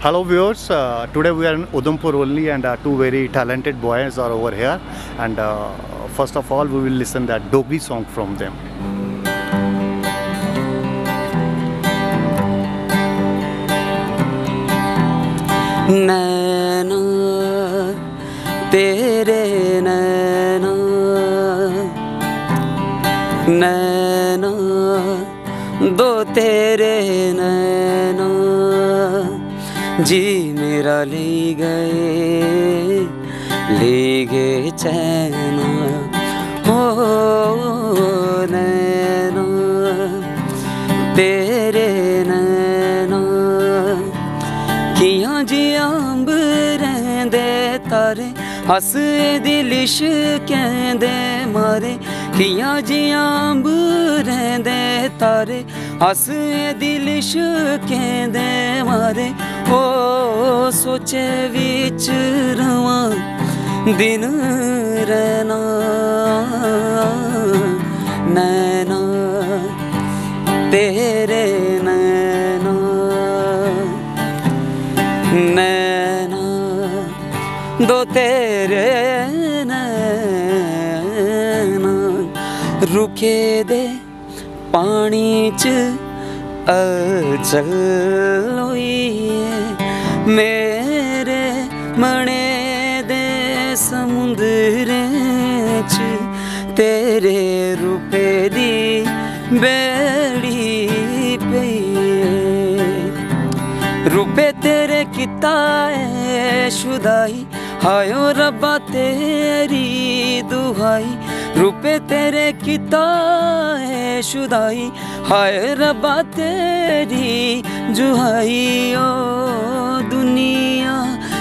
Hello viewers, uh, today we are in Udampur only and uh, two very talented boys are over here and uh, first of all we will listen that Dogri song from them. नैना तेरे नैना नैना दो तेरे नैना जी मेरा ले गए ले गए चैना। हो नैना, तेरे नैना। कियाँ जी अंब रहंदे तारे हसदे दिल कहंदे मारे। कियाँ जी अंब रहंदे तारे हसदे दिल कहंदे मारे। ओ सोचे विच रवां, दिन रहना। नैना, तेरे नैना। नैना, दो तेरे नैना। रुके दे पानी च अचल होइए मेरे मने दे समुंदर च तेरे रूपे दी बेड़ी पई। रूपे तेरे किता है शुदाई, हायो रब्बा तेरी दुहाई। रूपे तेरे किता है शुदाई, हाय रब्बा तेरी जुहाई ओ दुनिया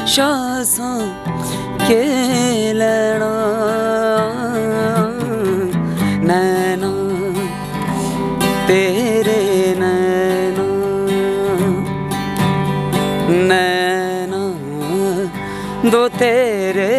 शासा के लेना नैना तेरे नैना। नैना दो तेरे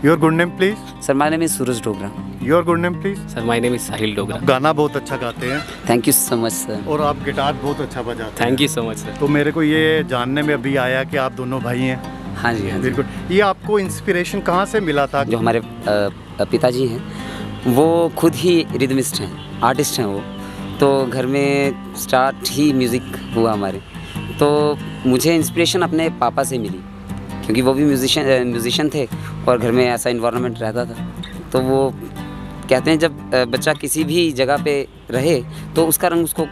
Your good name please? Sir my name is Suraj Dogra Your good name please? Sir my name is Sahil Dogra गाना बहुत अच्छा गाते हैं। Thank you so much sir और आप गिटार बहुत अच्छा बजाते हैं। Thank you so much sir तो मेरे को ये जानने में अभी आया कि आप दोनों भाई हैं। हाँ जी हाँ बिल्कुल। ये आपको इंस्पिरेशन कहाँ से मिला था? जो हमारे पिताजी हैं वो खुद ही रिदमिस्ट हैं आर्टिस्ट हैं वो। तो घर में स्टार्ट ही म्यूज़िक हुआ हमारे। तो मुझे इंस्पिरेशन अपने पापा से मिली। क्योंकि वो भी म्यूजिशियन म्यूजिशियन थे और घर में ऐसा इन्वामेंट रहता था। तो वो कहते हैं जब बच्चा किसी भी जगह पे रहे तो उसका रंग उसको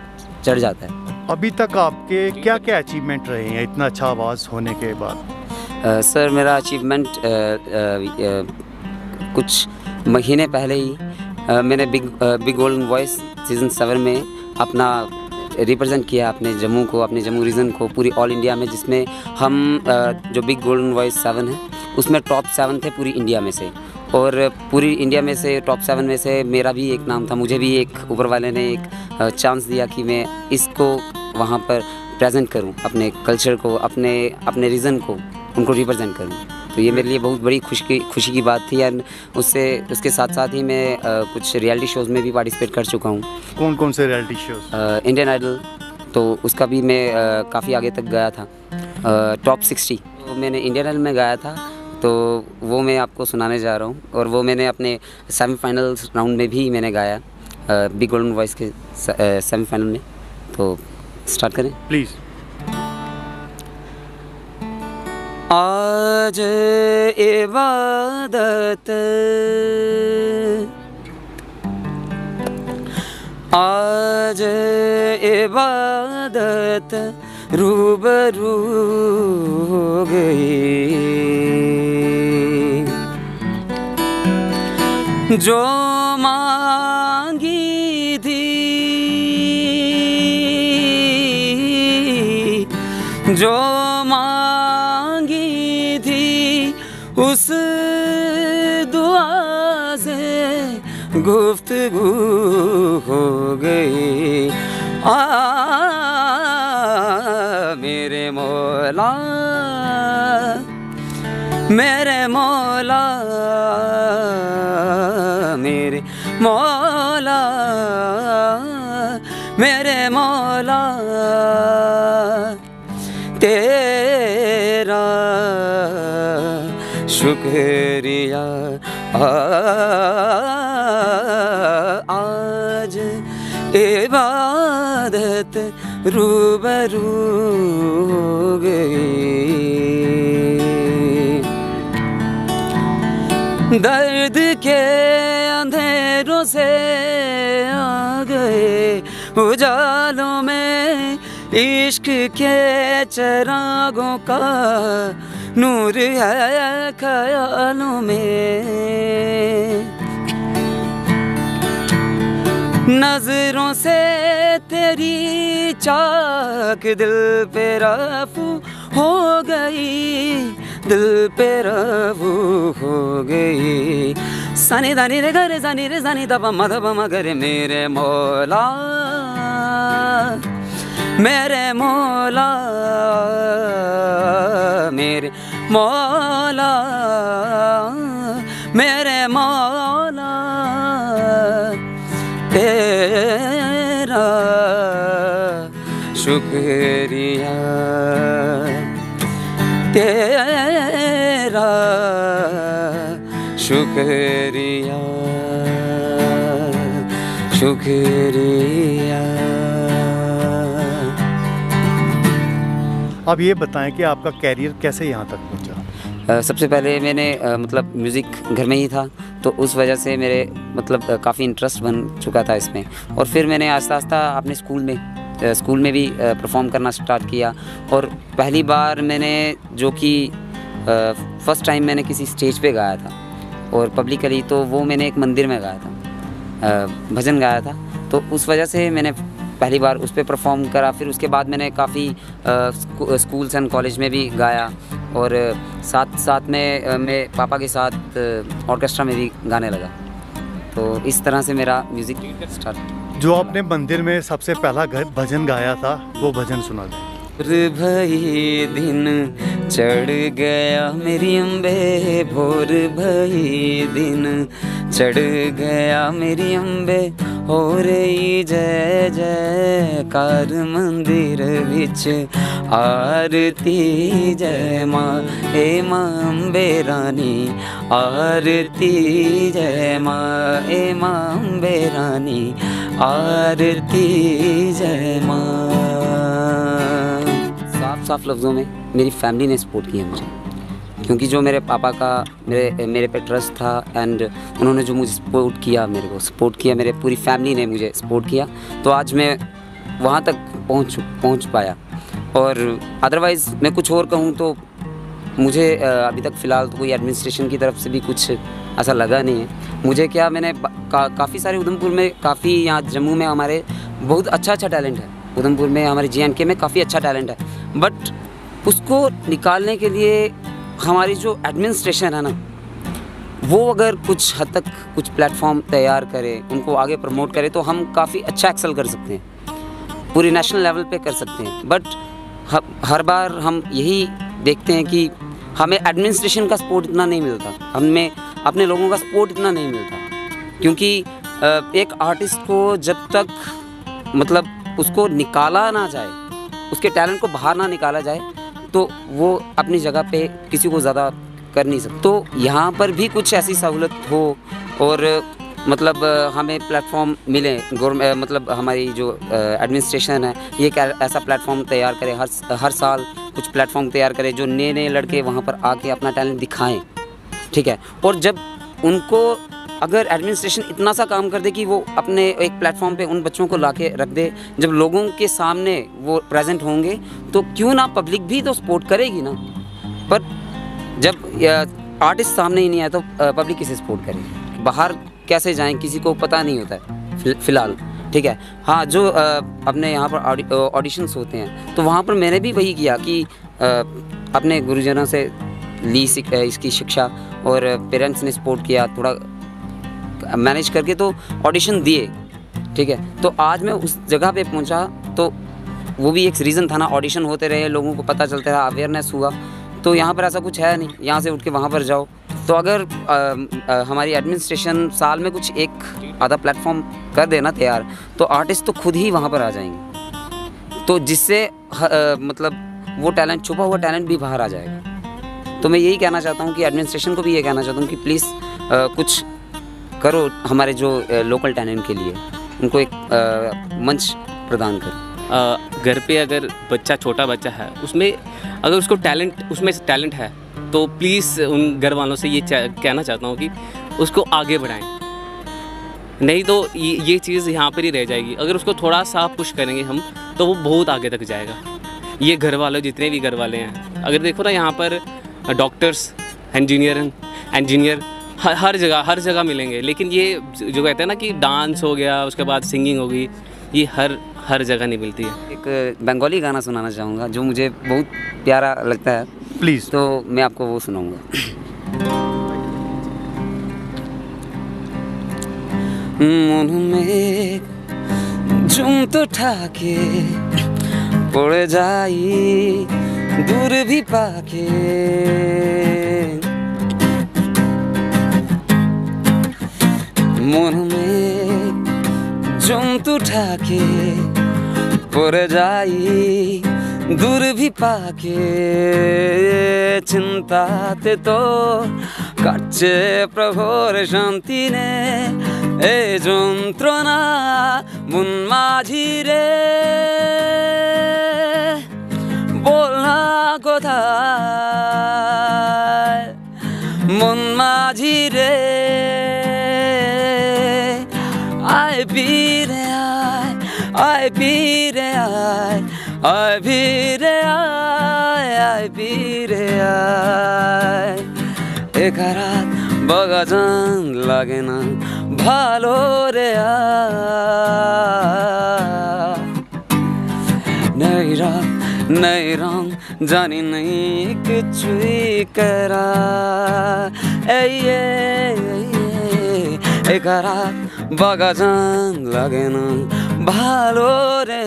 चढ़ जाता है। अभी तक आपके क्या क्या अचीवमेंट रहे हैं इतना अच्छा आवाज़ होने के बाद? सर मेरा अचीवमेंट कुछ महीने पहले ही अ, मैंने big big golden voice season seven में अपना रिप्रेजेंट किया अपने जम्मू को, अपने जम्मू रीजन को, पूरी ऑल इंडिया में, जिसमें हम जो बिग गोल्डन वॉइस सेवन है, उसमें टॉप सेवन थे पूरी इंडिया में से। और पूरी इंडिया में से टॉप सेवन में से मेरा भी एक नाम था, मुझे भी एक ऊपर वाले ने एक चांस दिया कि मैं इसको वहाँ पर प्रेजेंट करूँ, अपने कल्चर को, अपने अपने रीजन को, उनको रिप्रेजेंट करूँ। तो ये मेरे लिए बहुत बड़ी खुशी की खुशी की बात थी एंड उससे उसके साथ साथ ही मैं कुछ रियलिटी शोज़ में भी पार्टिसिपेट कर चुका हूँ। कौन कौन से रियलिटी शोज़ इंडियन आइडल तो उसका भी मैं काफ़ी आगे तक गया था। टॉप सिक्सटी तो मैंने इंडियन आइडल में गाया था तो वो मैं आपको सुनाने जा रहा हूँ और वो मैंने अपने सेमीफाइनल राउंड में भी मैंने गाया बिग गोल्डन वॉइस के सेमीफाइनल में तो स्टार्ट करें। प्लीज़ आज इबादत। आज इबादत रूबरू हो गई। जो मांगी थी जो उस दुआ से गुफ्तगू हो गई। आ मेरे मौला मेरे मौला मेरे मौला। शुक्रिया आज इबादत रूबरू गई। दर्द के अंधेरों से आ गए, उजालों में इश्क के चरागों का नूर है ख्यालों में। नज़रों से तेरी चाक दिल पे रफू हो गई, दिल पे रफू हो गई। सनी दानी रे गरे जानी रे जानी दबा मधबा मगरे मेरे मौला मेरे मौला, मेरे मौला मेरे मौला तेरा शुक्रिया। तेरा शुक्रिया शुक्रिया। अब ये बताएँ कि आपका कैरियर कैसे यहाँ तक पहुँचा? सबसे पहले मैंने अ, मतलब म्यूज़िक घर में ही था तो उस वजह से मेरे मतलब काफ़ी इंटरेस्ट बन चुका था इसमें। और फिर मैंने आस्ता आस्ता अपने स्कूल में स्कूल में भी परफॉर्म करना स्टार्ट किया। और पहली बार मैंने जो कि फ़र्स्ट टाइम मैंने किसी स्टेज पे गाया था और पब्लिकली तो वो मैंने एक मंदिर में गाया था भजन गाया था। तो उस वजह से मैंने पहली बार उस पर परफॉर्म करा। फिर उसके बाद मैंने काफ़ी स्कूल्स एंड कॉलेज में भी गाया। और साथ साथ में मैं पापा के साथ ऑर्केस्ट्रा में भी गाने लगा। तो इस तरह से मेरा म्यूज़िक स्टार्ट जो आपने मंदिर में सबसे पहला भजन गाया था वो भजन सुना था भई दिन चढ़ गया मेरी अम्बे भोर भई दिन चढ़ गया मेरी अम्बे हो रही जय जयकार मंदिर बिच आरती जय माँ, हे माँ अम्बे रानी। आरती जय माँ, हे माँ अम्बे रानी। आरती जय माँ। साफ़ साफ़ लफ्ज़ों में मेरी फैमिली ने सपोर्ट किया मुझे। क्योंकि जो मेरे पापा का मेरे मेरे पे ट्रस्ट था एंड उन्होंने जो मुझे सपोर्ट किया मेरे को सपोर्ट किया मेरे पूरी फैमिली ने मुझे सपोर्ट किया तो आज मैं वहाँ तक पहुँच पहुँच पाया। और अदरवाइज़ मैं कुछ और कहूँ तो मुझे अभी तक फ़िलहाल तो कोई एडमिनिस्ट्रेशन की तरफ़ से भी कुछ ऐसा लगा नहीं है। मुझे क्या मैंने का, काफ़ी सारे उधमपुर में काफ़ी यहाँ जम्मू में हमारे बहुत अच्छा अच्छा टैलेंट है। उधमपुर में हमारे जे में काफ़ी अच्छा टैलेंट है। बट उसको निकालने के लिए हमारी जो एडमिनिस्ट्रेशन है ना, वो अगर कुछ हद तक कुछ प्लेटफॉर्म तैयार करे, उनको आगे प्रमोट करे तो हम काफ़ी अच्छा एक्सेल कर सकते हैं। पूरी नेशनल लेवल पे कर सकते हैं। बट हर बार हम यही देखते हैं कि हमें एडमिनिस्ट्रेशन का सपोर्ट इतना नहीं मिलता। हमें अपने लोगों का सपोर्ट इतना नहीं मिलता। क्योंकि एक आर्टिस्ट को जब तक मतलब उसको निकाला ना जाए, उसके टैलेंट को बाहर ना निकाला जाए तो वो अपनी जगह पे किसी को ज़्यादा कर नहीं सकते। तो यहाँ पर भी कुछ ऐसी सहूलत हो और मतलब हमें प्लेटफॉर्म मिले गवर्नमेंट मतलब हमारी जो एडमिनिस्ट्रेशन है, ये ऐसा प्लेटफॉर्म तैयार करे, हर हर साल कुछ प्लेटफॉर्म तैयार करे जो नए नए लड़के वहाँ पर आके अपना टैलेंट दिखाएँ, ठीक है? और जब उनको अगर एडमिनिस्ट्रेशन इतना सा काम कर दे कि वो अपने एक प्लेटफॉर्म पे उन बच्चों को लाके रख दे, जब लोगों के सामने वो प्रेजेंट होंगे तो क्यों ना पब्लिक भी तो सपोर्ट करेगी ना? पर जब आर्टिस्ट सामने ही नहीं आया तो पब्लिक किसे सपोर्ट करेगी? बाहर कैसे जाएँ? किसी को पता नहीं होता है फ़िलहाल, ठीक है? हाँ जो अपने यहाँ पर ऑडिशंस होते हैं तो वहाँ पर मैंने भी वही किया कि अपने गुरुजनों से ली इसकी शिक्षा, और पेरेंट्स ने सपोर्ट किया, थोड़ा मैनेज करके तो ऑडिशन दिए ठीक है? तो आज मैं उस जगह पे पहुँचा तो वो भी एक रीज़न था ना ऑडिशन होते रहे लोगों को पता चलता रहा अवेयरनेस हुआ। तो यहाँ पर ऐसा कुछ है नहीं यहाँ से उठ के वहाँ पर जाओ। तो अगर अ, अ, हमारी एडमिनिस्ट्रेशन साल में कुछ एक आधा प्लेटफॉर्म कर देना तैयार तो आर्टिस्ट तो खुद ही वहाँ पर आ जाएँगे। तो जिससे मतलब वो टैलेंट छुपा हुआ टैलेंट भी बाहर आ जाएगा। तो मैं यही कहना चाहता हूँ कि एडमिनिस्ट्रेशन को भी ये कहना चाहता हूँ कि प्लीज़ कुछ करो हमारे जो लोकल टैलेंट के लिए उनको एक अ, मंच प्रदान करो। घर पे अगर बच्चा छोटा बच्चा है उसमें अगर उसको टैलेंट उसमें टैलेंट है तो प्लीज़ उन घर वालों से ये कहना चाहता हूँ कि उसको आगे बढ़ाएँ। नहीं तो ये ये चीज़ यहाँ पर ही रह जाएगी। अगर उसको थोड़ा सा पुश करेंगे हम तो वो बहुत आगे तक जाएगा। ये घर वाले जितने भी घर वाले हैं अगर देखो ना यहाँ पर डॉक्टर्स इंजीनियर इंजीनियर हर हर जगह हर जगह मिलेंगे लेकिन ये जो कहते हैं ना कि डांस हो गया उसके बाद सिंगिंग होगी ये हर हर जगह नहीं मिलती है एक बंगाली गाना सुनाना चाहूँगा जो मुझे बहुत प्यारा लगता है प्लीज तो मैं आपको वो सुनाऊंगा মন মেঘ ঝুম তো ঠাকে পড়ে যাই দূর ভি মন জন্তু ঠাকে পড়ে যাই দূর ভি পাকে চিন্তাতে তো কাটছে প্রভোর শান্তি নে এ যন্ত্রণা মন মাঝি রে। বল না কোথায়? মন आय बीरे आय आय बीरे आय आय बीरे रात बगा बगजन लागेन भालो रे नै रात, नै रङ जानी नै किचुई करा ए, ए, ए, বাগাজান লাগে না। ভালো রে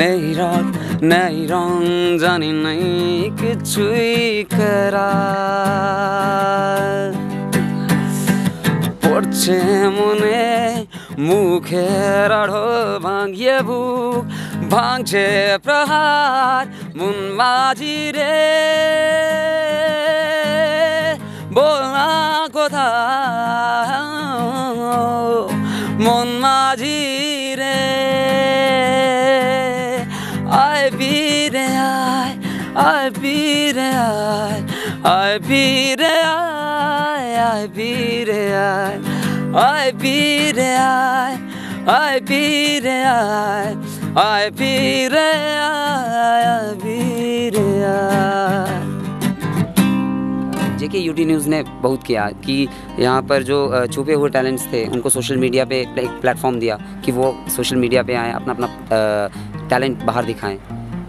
নেই রাত নেই রং, জানি নাই কিছুই করা পড়ছে মনে, মুখের আড়ো ভাঙিয়ে বুক, ভাঙছে প্রহার, মন মাঝি রে বল না কোথা মন মাঝি রে। আয় ফিরে আয় আয় ফিরে আয় আয় ফিরে আয় আয় ফিরে আয় আয় ফিরে আয় আয় ফিরে আয় আয় ফিরে আয় जेके यूटी न्यूज़ ने बहुत किया कि यहाँ पर जो छुपे हुए टैलेंट्स थे उनको सोशल मीडिया पे एक प्लेटफॉर्म दिया कि वो सोशल मीडिया पे आए अपना अपना टैलेंट बाहर दिखाएँ।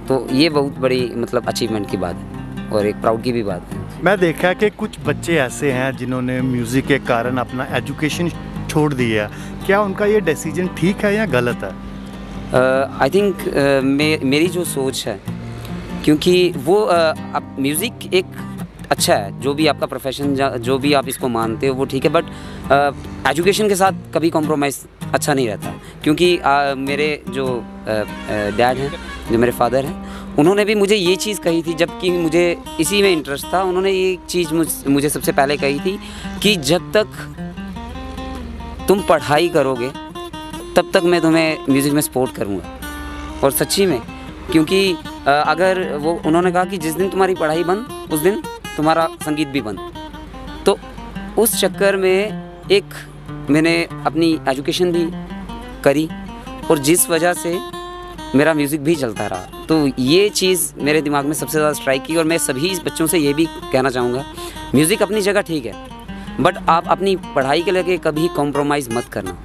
तो ये बहुत बड़ी मतलब अचीवमेंट की बात है और एक प्राउड की भी बात है। मैं देखा कि कुछ बच्चे ऐसे हैं जिन्होंने म्यूज़िक के कारण अपना एजुकेशन छोड़ दिया क्या उनका ये डिसीज़न ठीक है या गलत है? आई थिंक मे, मेरी जो सोच है क्योंकि वो uh, अब म्यूज़िक एक अच्छा है जो भी आपका प्रोफेशन जो भी आप इसको मानते हो वो ठीक है बट एजुकेशन के साथ कभी कॉम्प्रोमाइज़ अच्छा नहीं रहता। क्योंकि uh, मेरे जो डैड हैं जो मेरे फादर हैं उन्होंने भी मुझे ये चीज़ कही थी जबकि मुझे इसी में इंटरेस्ट था उन्होंने ये चीज़ मुझ, मुझे सबसे पहले कही थी कि जब तक तुम पढ़ाई करोगे तब तक मैं तुम्हें म्यूज़िक में सपोर्ट करूँगा। और सच्ची में क्योंकि अगर वो उन्होंने कहा कि जिस दिन तुम्हारी पढ़ाई बंद उस दिन तुम्हारा संगीत भी बंद। तो उस चक्कर में एक मैंने अपनी एजुकेशन भी करी और जिस वजह से मेरा म्यूज़िक भी चलता रहा। तो ये चीज़ मेरे दिमाग में सबसे ज़्यादा स्ट्राइक की और मैं सभी बच्चों से ये भी कहना चाहूँगा म्यूज़िक अपनी जगह ठीक है बट आप अपनी पढ़ाई के लेके कभी कॉम्प्रोमाइज़ मत करना।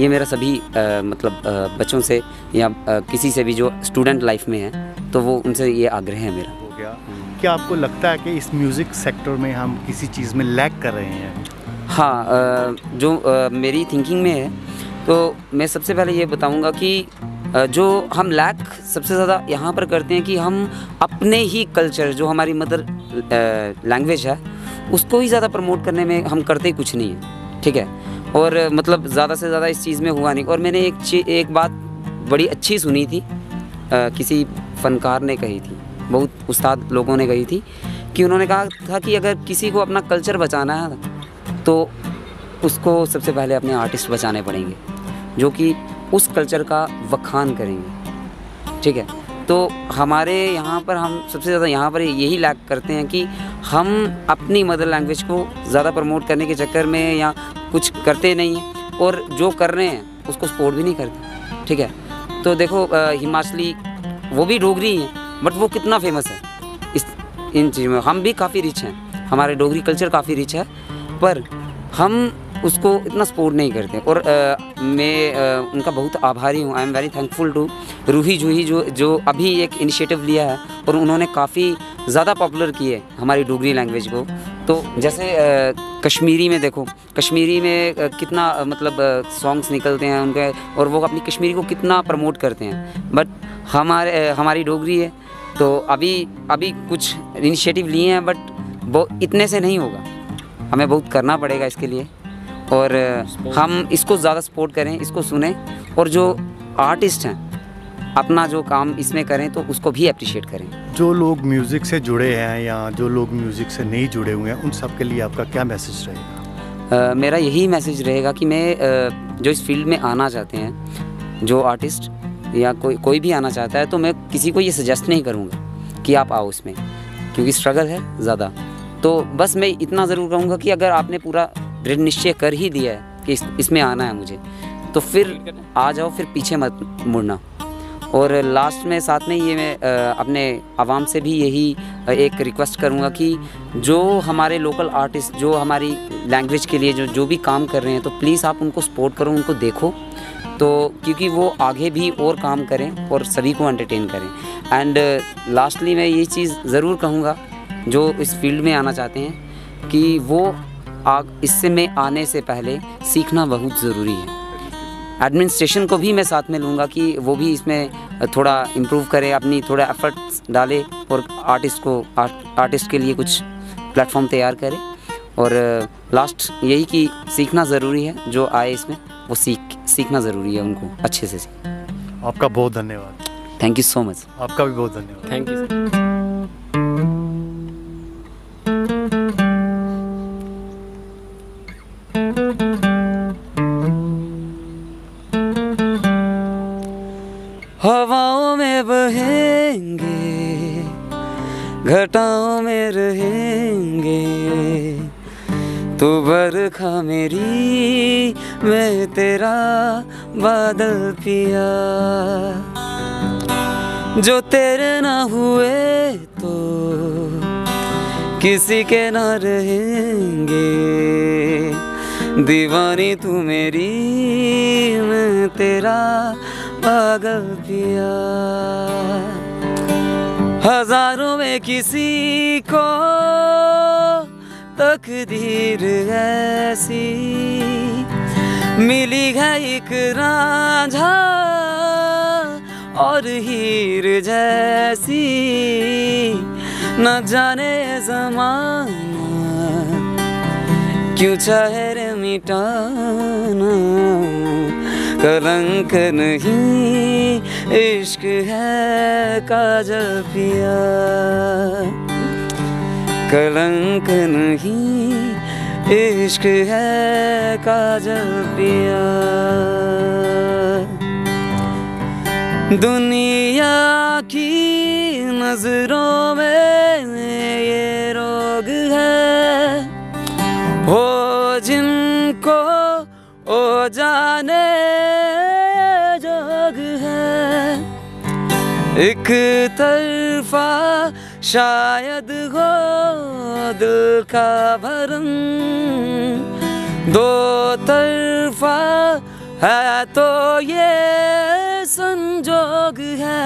ये मेरा सभी अ, मतलब अ, बच्चों से या अ, किसी से भी जो स्टूडेंट लाइफ में है तो वो उनसे ये आग्रह है मेरा। हो गया। क्या आपको लगता है कि इस म्यूज़िक सेक्टर में हम किसी चीज़ में लैग कर रहे हैं? हाँ जो मेरी थिंकिंग में है तो मैं सबसे पहले ये बताऊँगा कि जो हम लैक सबसे ज़्यादा यहाँ पर करते हैं कि हम अपने ही कल्चर जो हमारी मदर लैंग्वेज है उसको ही ज़्यादा प्रमोट करने में हम करते ही कुछ नहीं है ठीक है? और मतलब ज़्यादा से ज़्यादा इस चीज़ में हुआ नहीं। और मैंने एक एक बात बड़ी अच्छी सुनी थी अ, किसी फनकार ने कही थी बहुत उस्ताद लोगों ने कही थी कि उन्होंने कहा था कि अगर किसी को अपना कल्चर बचाना है तो उसको सबसे पहले अपने आर्टिस्ट बचाने पड़ेंगे, जो कि उस कल्चर का वखान करेंगे। ठीक है? तो हमारे यहाँ पर हम सबसे ज़्यादा यहाँ पर यही लैक करते हैं कि हम अपनी मदर लैंग्वेज को ज़्यादा प्रमोट करने के चक्कर में या कुछ करते नहीं हैं और जो कर रहे हैं, उसको सपोर्ट भी नहीं करते। ठीक है? तो देखो हिमाचली वो भी डोगरी हैं। बट वो कितना फ़ेमस है? इस इन चीज़ों में हम भी काफ़ी रिच हैं। हमारे डोगरी कल्चर काफ़ी रिच है। पर हम उसको इतना सपोर्ट नहीं करते। और आ, मैं आ, उनका बहुत आभारी हूँ। I am very thankful to Ruhi Juhi जो जो अभी एक इनिशिएटिव लिया है। और उन्होंने काफ़ी ज़्यादा पॉपुलर किए हमारी डोगरी लैंग्वेज को। तो जैसे कश्मीरी में देखो कश्मीरी में कितना मतलब सॉन्ग्स निकलते हैं उनके और वो अपनी कश्मीरी को कितना प्रमोट करते हैं। बट हमारे हमारी डोगरी है तो अभी अभी कुछ इनिशिएटिव लिए हैं बट वो इतने से नहीं होगा। हमें बहुत करना पड़ेगा इसके लिए और हम इसको ज़्यादा सपोर्ट करें इसको सुने और जो आर्टिस्ट हैं अपना जो काम इसमें करें तो उसको भी अप्रिशिएट करें। जो लोग म्यूज़िक से जुड़े हैं या जो लोग म्यूज़िक से नहीं जुड़े हुए हैं उन सब के लिए आपका क्या मैसेज रहेगा? मेरा यही मैसेज रहेगा कि मैं अ, जो इस फ़ील्ड में आना चाहते हैं जो आर्टिस्ट या कोई कोई भी आना चाहता है तो मैं किसी को ये सजेस्ट नहीं करूँगा कि आप आओ इसमें क्योंकि स्ट्रगल है ज़्यादा। तो बस मैं इतना ज़रूर कहूँगा कि अगर आपने पूरा दृढ़ निश्चय कर ही दिया है कि इस, इसमें आना है मुझे तो फिर आ जाओ फिर पीछे मत मुड़ना। और लास्ट में, साथ में ये मैं अपने आवाम से भी यही एक रिक्वेस्ट करूँगा कि जो हमारे लोकल आर्टिस्ट जो हमारी लैंग्वेज के लिए जो जो भी काम कर रहे हैं तो प्लीज़ आप उनको सपोर्ट करो, उनको देखो। तो क्योंकि वो आगे भी और काम करें और सभी को एंटरटेन करें। एंड लास्टली मैं ये चीज़ ज़रूर कहूँगा, जो इस फ़ील्ड में आना चाहते हैं, कि वो आग, इससे में आने से पहले सीखना बहुत ज़रूरी है। एडमिनिस्ट्रेशन को भी मैं साथ में लूँगा कि वो भी इसमें थोड़ा इम्प्रूव करे अपनी थोड़ा एफर्ट्स डाले और आर्टिस्ट को आर्ट, आर्टिस्ट के लिए कुछ प्लेटफॉर्म तैयार करे। और लास्ट यही कि सीखना ज़रूरी है जो आए इसमें वो सीख सीखना ज़रूरी है उनको अच्छे से सीख। आपका बहुत धन्यवाद। थैंक यू सो मच आपका भी बहुत धन्यवाद। थैंक यू तेरा बादल पिया। जो तेरे ना हुए तो किसी के ना रहेंगे। दीवानी तू मेरी, मैं तेरा पागल पिया। हज़ारों में किसी को तकदीर ऐसी मिली है एक रांझा और हीर जैसी। न जाने जमाना क्यों चाहे रे मिटाना। कलंक नहीं, इश्क है काजल पिया। कलंक नहीं इश्क है काजल पिया। दुनिया की नज़रों में ये रोग है। हो जिनको ओ जाने जोग है। एक तरफा शायद हो दिल का भरम। दो तरफा है तो ये संजोग है।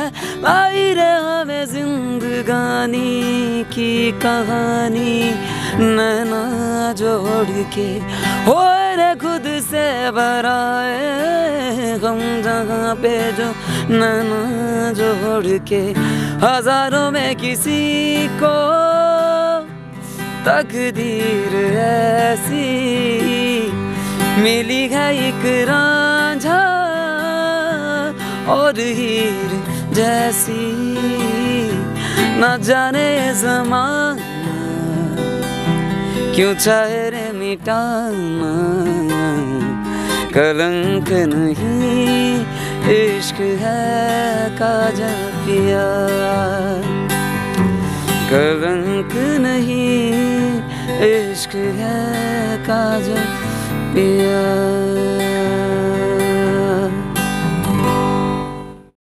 आई रे हमें जिंदगानी की कहानी। नैना जोड़ के हो रे खुद से बराए हम जहाँ पे जो नैना जोड़ के हज़ारों में किसी को तकदीर ऐसी मिली है एक रांझा और हीर जैसी। न जाने जमाना क्यों चाहे रे मिटाना, कलंक नहीं इश्क है काजल पिया कलंक नहीं इश्क है काजल पिया